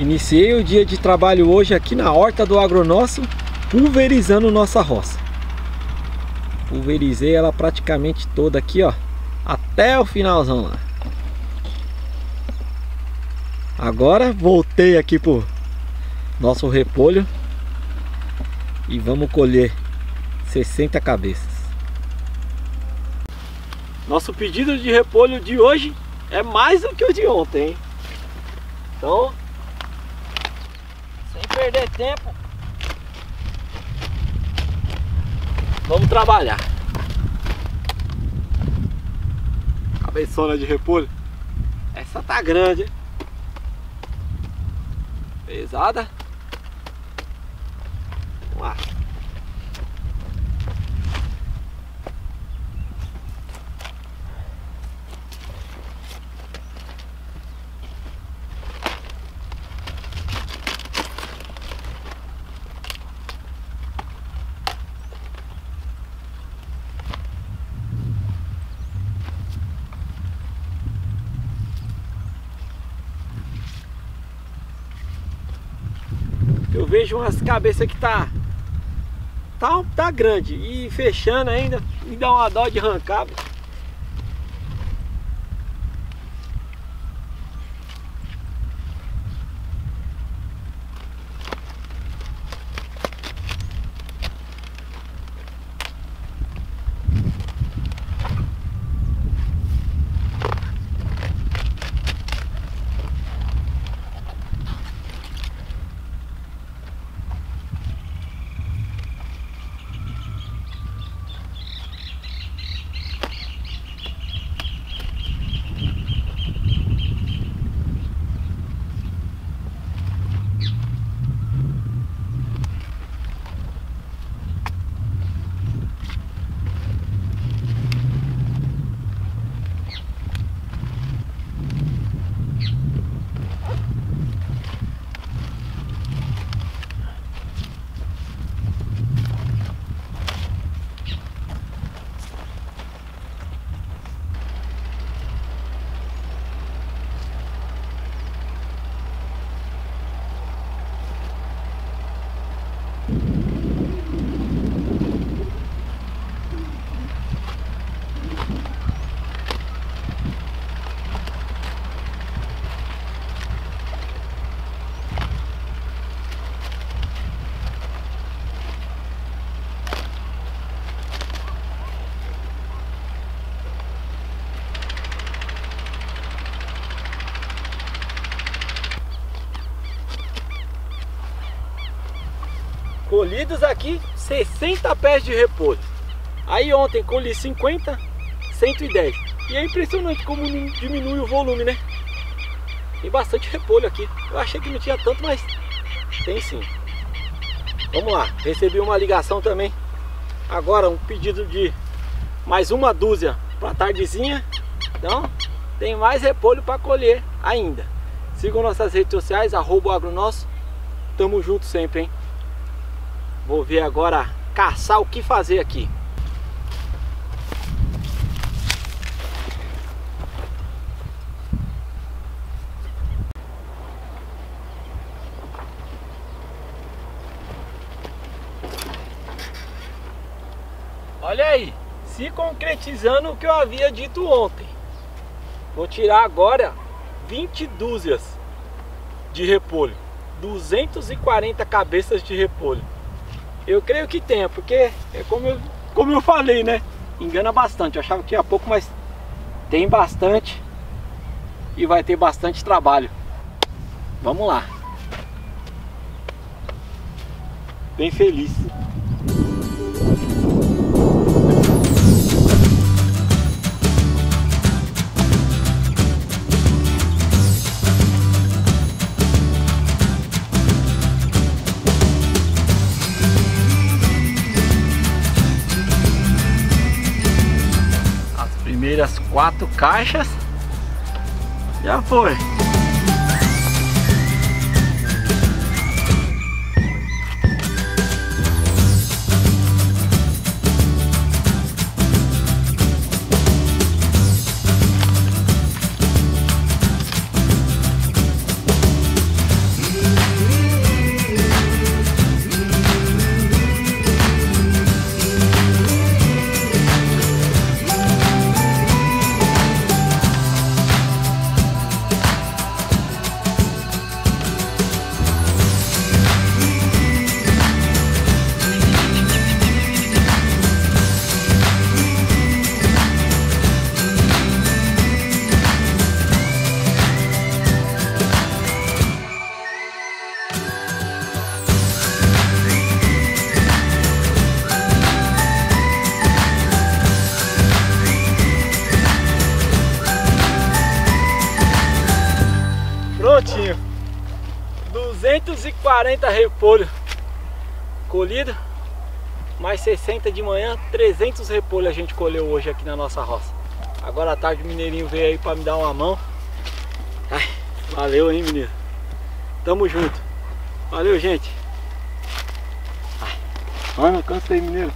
Iniciei o dia de trabalho hoje aqui na horta do agronosso, pulverizando nossa roça. Pulverizei ela praticamente toda aqui, ó, até o finalzão lá. Agora voltei aqui pro nosso repolho e vamos colher 60 cabeças. Nosso pedido de repolho de hoje é mais do que o de ontem, hein? Então, perder tempo, vamos trabalhar. Cabeçona de repolho. Essa tá grande, hein? Pesada. Vamos lá. Vejo umas cabeças que tá tá, tá grande e fechando ainda, me dá uma dó de arrancar. Colhidos aqui 60 pés de repolho. Aí ontem colhi 50, 110. E é impressionante como diminui o volume, né? Tem bastante repolho aqui. Eu achei que não tinha tanto, mas tem sim. Vamos lá, recebi uma ligação também. Agora um pedido de mais uma dúzia para tardezinha. Então, tem mais repolho para colher ainda. Sigam nossas redes sociais, arroba agronosso. Tamo junto sempre, hein? Vou ver agora caçar o que fazer aqui. Olha aí, se concretizando o que eu havia dito ontem. Vou tirar agora 20 dúzias de repolho. 240 cabeças de repolho. Eu creio que tenha, porque é como eu, como eu falei, né? Engana bastante. Eu achava que ia pouco, mas tem bastante. E vai ter bastante trabalho. Vamos lá. Bem feliz. Primeiras quatro caixas. Já foi 240 repolho colhido. Mais 60 de manhã, 300 repolho a gente colheu hoje aqui na nossa roça. Agora à tarde o mineirinho veio aí pra me dar uma mão. Ai, valeu, hein, menino. Tamo junto. Valeu, gente. Ai, mano, cansei, mineiro.